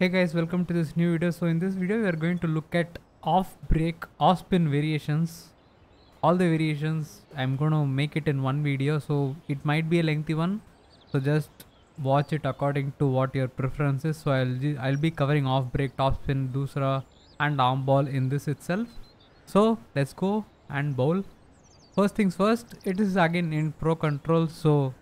Hey guys, welcome to this new video. So in this video, we are going to look at off break, off spin variations. All the variations, I'm going to make it in one video. So it might be a lengthy one. So just watch it according to what your preference is. So I'll, I'll be covering off break, top spin, doosra and arm ball in this itself. So let's go and bowl. First things first, it is again in pro control. So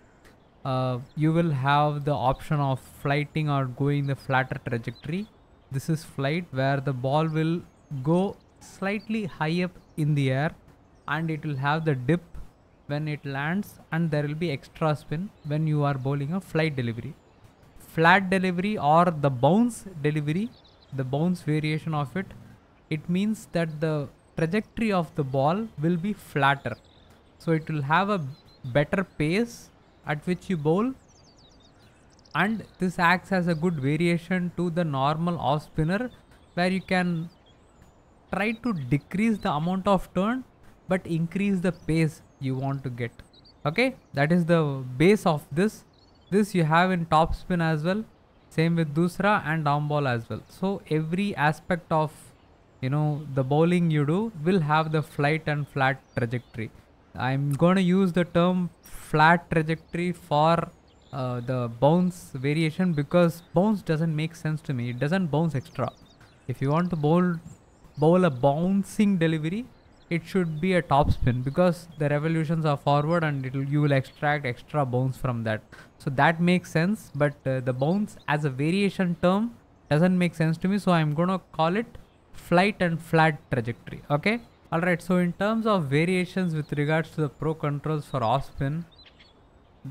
uh, you will have the option of flighting or going the flatter trajectory. This is flight where the ball will go slightly high up in the air and it will have the dip when it lands and there will be extra spin when you are bowling a flight delivery. Flat delivery or the bounce delivery, the bounce variation of it, it means that the trajectory of the ball will be flatter. So it will have a better pace at which you bowl. And this acts as a good variation to the normal off spinner where you can try to decrease the amount of turn but increase the pace you want to get. Okay? That is the base of this. This you have in top spin as well. Same with doosra and down ball as well. So every aspect of you know the bowling you do will have the flight and flat trajectory i'm going to use the term flat trajectory for uh, the bounce variation because bounce doesn't make sense to me. It doesn't bounce extra. If you want to bowl bowl a bouncing delivery it should be a top spin because the revolutions are forward and it will you will extract extra bounce from that. So that makes sense but uh, the bounce as a variation term doesn't make sense to me. So i'm going to call it flight and flat trajectory. Okay all right so in terms of variations with regards to the pro controls for off spin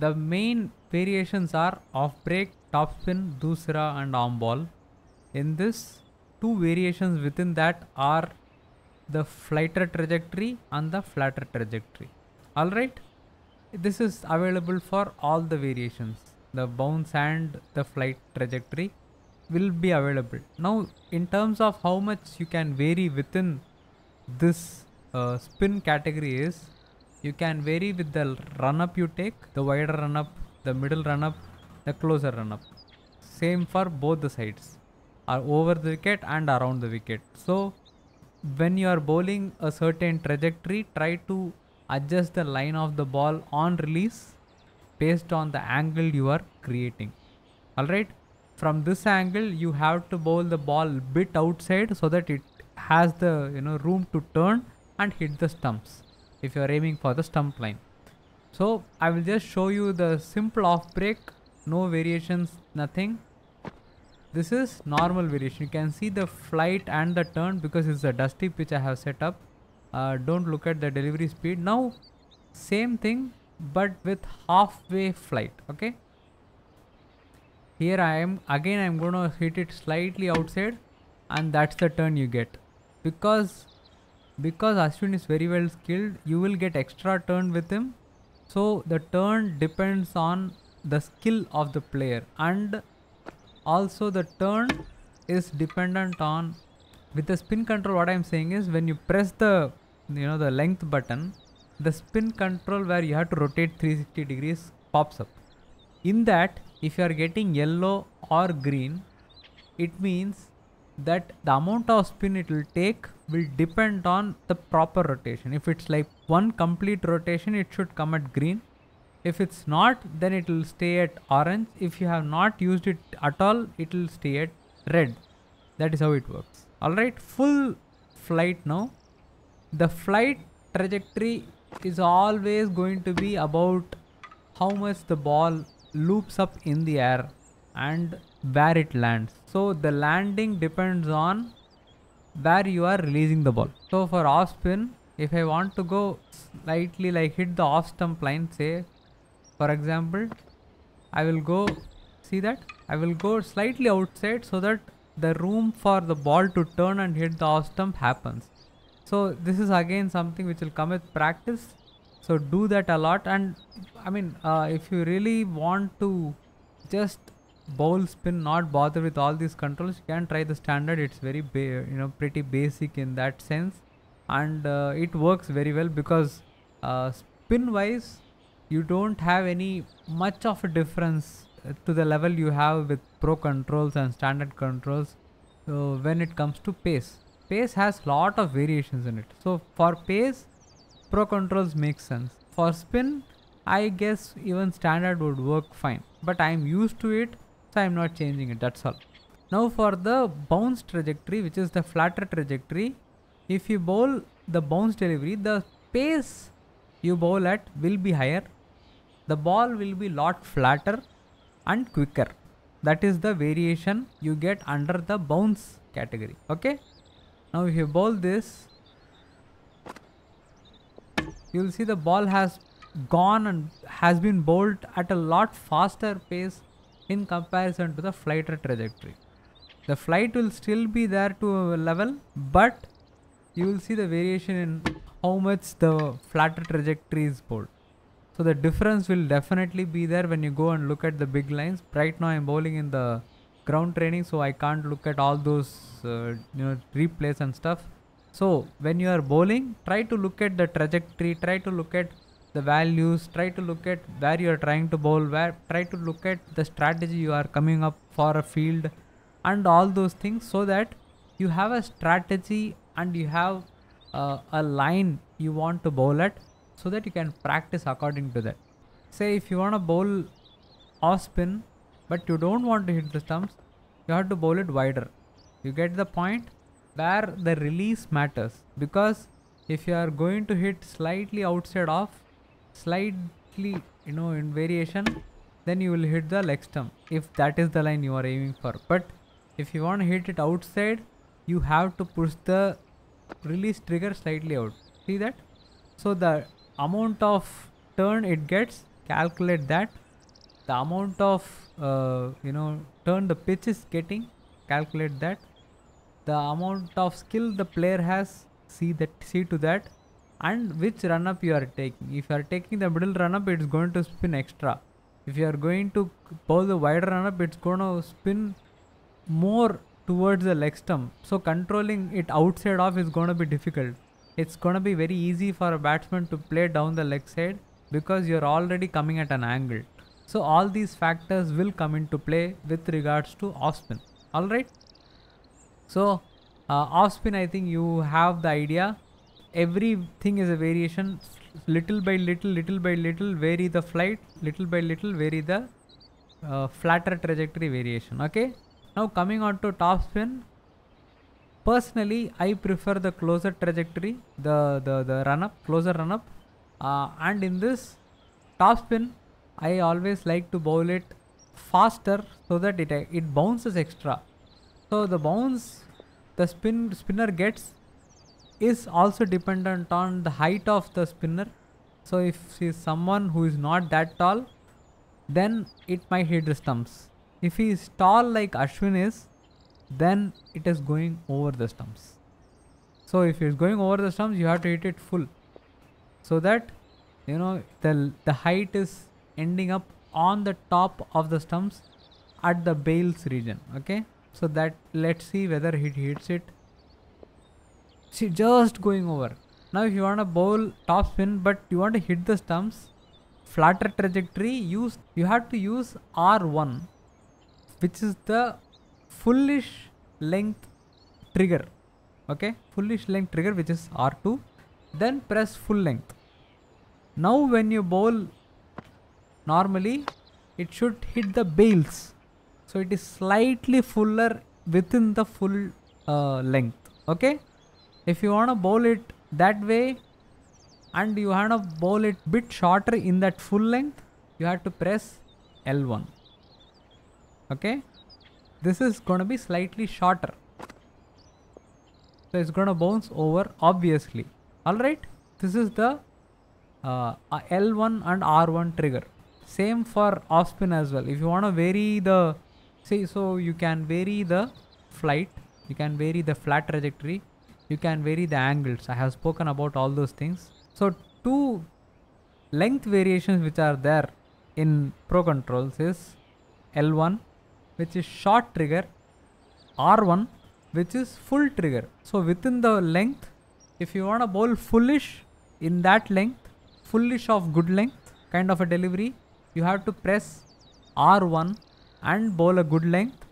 the main variations are off break top spin doosra and arm ball. In this two variations within that are the flighter trajectory and the flatter trajectory. All right this is available for all the variations. The bounce and the flight trajectory will be available. Now in terms of how much you can vary within this uh, spin category is you can vary with the run up you take the wider run up the middle run up the closer run up same for both the sides are over the wicket and around the wicket. So when you are bowling a certain trajectory try to adjust the line of the ball on release based on the angle you are creating. All right from this angle you have to bowl the ball bit outside so that it has the you know room to turn and hit the stumps if you are aiming for the stump line. So i will just show you the simple off break no variations nothing. This is normal variation. You can see the flight and the turn because it's a dusty pitch i have set up. Uh, don't look at the delivery speed. Now same thing but with halfway flight okay? Here i am again i'm going to hit it slightly outside and that's the turn you get because because ashwin is very well skilled you will get extra turn with him. So the turn depends on the skill of the player and also the turn is dependent on with the spin control what i'm saying is when you press the you know the length button the spin control where you have to rotate 360 degrees pops up. In that if you are getting yellow or green it means that the amount of spin it will take will depend on the proper rotation. If it's like one complete rotation it should come at green. If it's not then it will stay at orange. If you have not used it at all it will stay at red. That is how it works. All right full flight now. The flight trajectory is always going to be about how much the ball loops up in the air and where it lands. So the landing depends on where you are releasing the ball. So for off spin if i want to go slightly like hit the off stump line say for example i will go see that? I will go slightly outside so that the room for the ball to turn and hit the off stump happens. So this is again something which will come with practice. So do that a lot. And i mean uh, if you really want to just bowl spin not bother with all these controls you can try the standard it's very you know pretty basic in that sense and uh, it works very well because uh, spin wise you don't have any much of a difference to the level you have with pro controls and standard controls uh, when it comes to pace. Pace has lot of variations in it. So for pace, pro controls make sense. For spin, I guess even standard would work fine. But I'm used to it, so I'm not changing it, that's all. Now for the bounce trajectory, which is the flatter trajectory, if you bowl the bounce delivery, the pace you bowl at will be higher. The ball will be lot flatter and quicker. That is the variation you get under the bounce category. Okay. Now if you bowl this, you will see the ball has gone and has been bowled at a lot faster pace in comparison to the flighter trajectory. The flight will still be there to a level, but you will see the variation in how much the flatter trajectory is bowled. So the difference will definitely be there when you go and look at the big lines. Right now I'm bowling in the ground training, so I can't look at all those uh, you know replays and stuff. So when you are bowling, try to look at the trajectory, try to look at the values, try to look at where you are trying to bowl, where try to look at the strategy you are coming up for a field and all those things so that you have a strategy and you have uh, a line you want to bowl at so that you can practice according to that. Say if you want to bowl off spin but you don't want to hit the stumps, you have to bowl it wider. You get the point where the release matters because if you are going to hit slightly outside off, slightly you know in variation, then you will hit the leg stump if that is the line you are aiming for. But if you want to hit it outside you have to push the release trigger slightly out. See that? So the amount of turn it gets calculate that. The amount of uh, you know turn the pitch is getting calculate that. The amount of skill the player has see that see to that and which run up you are taking if you are taking the middle run up it's going to spin extra if you are going to bowl the wider run up it's going to spin more towards the leg stump. So controlling it outside off is going to be difficult. It's going to be very easy for a batsman to play down the leg side because you're already coming at an angle. So all these factors will come into play with regards to off spin. Alright. So uh, off spin I think you have the idea. Everything is a variation. Little by little, little by little vary the flight. Little by little vary the uh, flatter trajectory variation. Okay. Now coming on to top spin, personally I prefer the closer trajectory, the, the, the run up, closer run up uh, and in this top spin I always like to bowl it faster so that it, it bounces extra. So the bounce the spin spinner gets is also dependent on the height of the spinner. So if she is someone who is not that tall, then it might hit the stumps. If he is tall like Ashwin is, then it is going over the stumps. So if it is going over the stumps, you have to hit it full. So that, you know, the, the height is ending up on the top of the stumps at the bails region. Okay. So that let's see whether he hits it. See, just going over. Now if you want to bowl top spin, but you want to hit the stumps, flatter trajectory, use you have to use R1 which is the fullish length trigger. Okay? Fullish length trigger which is R2 then press full length. Now when you bowl normally it should hit the bails so it is slightly fuller within the full uh, length. Okay if you want to bowl it that way and you want to bowl it bit shorter in that full length you have to press L1 okay? This is going to be slightly shorter. So it's going to bounce over obviously. All right this is the uh, L1 and R1 trigger. Same for off spin as well. If you want to vary the see so you can vary the flight you can vary the flat trajectory you can vary the angles. I have spoken about all those things. So two length variations which are there in pro controls is L1 which is short trigger R1 which is full trigger. So within the length if you want to bowl fullish in that length fullish of good length kind of a delivery you have to press R1 and bowl a good length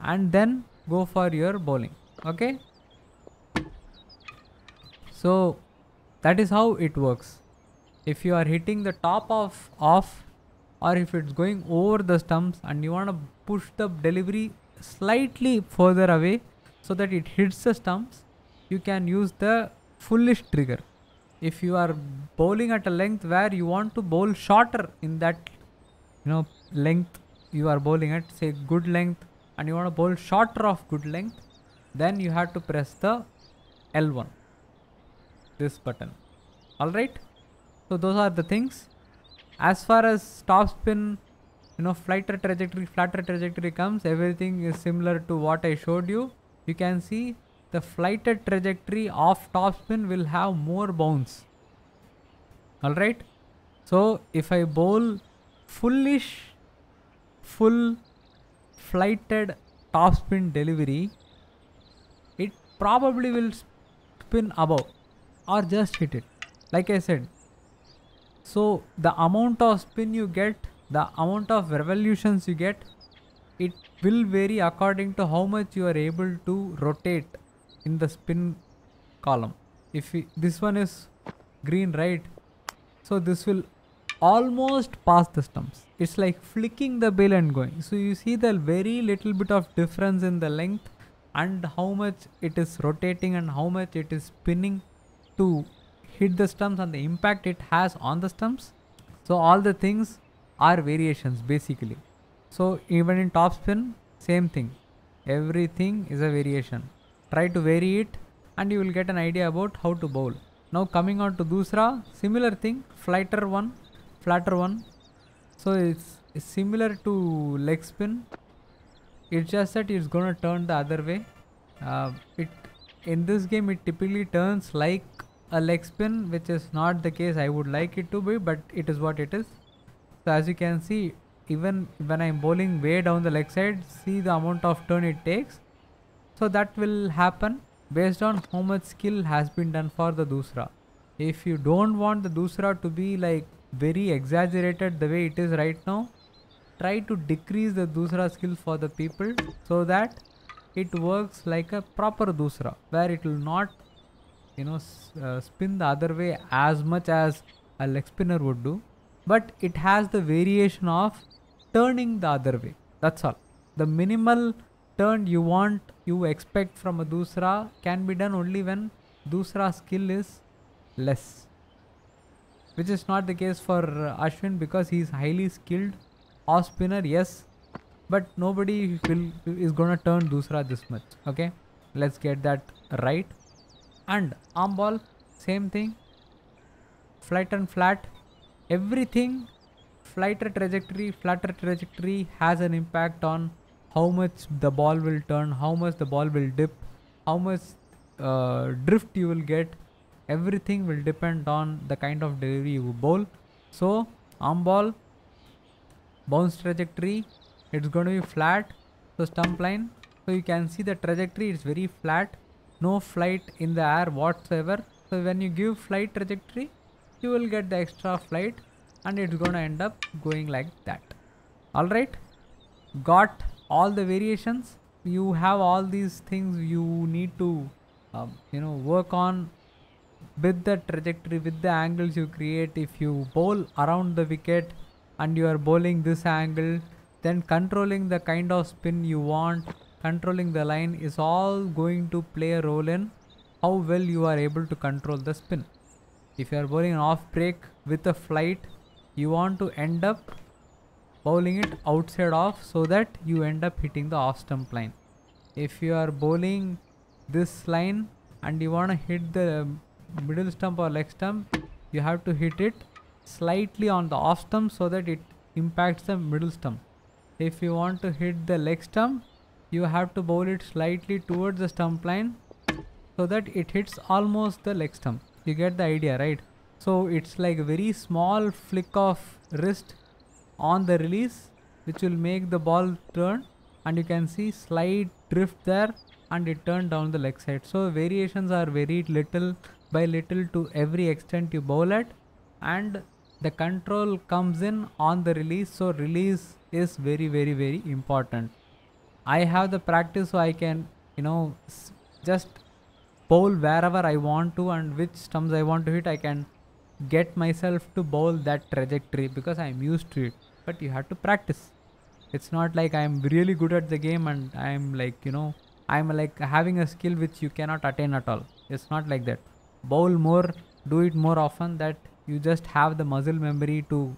and then go for your bowling. Okay so that is how it works. If you are hitting the top of off or if it's going over the stumps and you want to push the delivery slightly further away so that it hits the stumps you can use the fullish trigger. If you are bowling at a length where you want to bowl shorter in that you know length you are bowling at say good length and you want to bowl shorter of good length then you have to press the L1 this button. All right? So those are the things. As far as top spin you know flighter trajectory flatter trajectory comes everything is similar to what I showed you. You can see the flighted trajectory of topspin will have more bounce. Alright so if I bowl fullish full flighted topspin delivery it probably will spin above or just hit it like I said. So the amount of spin you get the amount of revolutions you get it will vary according to how much you are able to rotate in the spin column. If we, this one is green right? So this will almost pass the stumps. It's like flicking the bill and going. So you see the very little bit of difference in the length and how much it is rotating and how much it is spinning to hit the stumps and the impact it has on the stumps. So all the things are variations basically. So even in topspin same thing. Everything is a variation. Try to vary it and you will get an idea about how to bowl. Now coming on to doosra similar thing flighter one flatter one. So it's, it's similar to leg spin. It's just that it's gonna turn the other way. Uh, it in this game it typically turns like a leg spin which is not the case I would like it to be but it is what it is so as you can see even when I'm bowling way down the leg side see the amount of turn it takes so that will happen based on how much skill has been done for the Doosra. If you don't want the Doosra to be like very exaggerated the way it is right now, try to decrease the Doosra skill for the people so that it works like a proper Doosra where it will not you know uh, spin the other way as much as a leg spinner would do. But it has the variation of turning the other way. That's all. The minimal turn you want you expect from a doosra can be done only when doosra skill is less. Which is not the case for Ashwin because he is highly skilled off spinner yes. But nobody will is gonna turn doosra this much okay? Let's get that right and arm ball same thing flight and flat everything flighter trajectory flatter trajectory has an impact on how much the ball will turn, how much the ball will dip, how much uh, drift you will get. Everything will depend on the kind of delivery you bowl. So arm ball, bounce trajectory, it's going to be flat. So stump line, so you can see the trajectory is very flat, no flight in the air whatsoever. So when you give flight trajectory, you will get the extra flight and it's to end up going like that. Alright, got all the variations you have all these things you need to um, you know work on with the trajectory with the angles you create if you bowl around the wicket and you are bowling this angle then controlling the kind of spin you want controlling the line is all going to play a role in how well you are able to control the spin if you are bowling an off break with a flight you want to end up bowling it outside off so that you end up hitting the off stump line. If you are bowling this line and you want to hit the middle stump or leg stump, you have to hit it slightly on the off stump so that it impacts the middle stump. If you want to hit the leg stump, you have to bowl it slightly towards the stump line so that it hits almost the leg stump. You get the idea, right? So it's like a very small flick of wrist on the release which will make the ball turn and you can see slight drift there and it turned down the leg side. So variations are very little by little to every extent you bowl at and the control comes in on the release so release is very very very important i have the practice so i can you know just bowl wherever i want to and which stumps i want to hit i can get myself to bowl that trajectory because i'm used to it. But you have to practice. It's not like i'm really good at the game and i'm like you know i'm like having a skill which you cannot attain at all. It's not like that. Bowl more do it more often that you just have the muscle memory to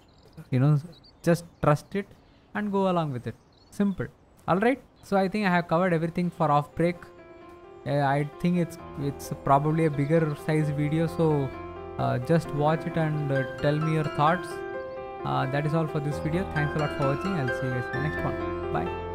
you know just trust it and go along with it. Simple. All right so i think i have covered everything for off break. Uh, i think it's it's probably a bigger size video so uh, just watch it and uh, tell me your thoughts. Uh, that is all for this video. Thanks a lot for watching. I'll see you guys in the next one. Bye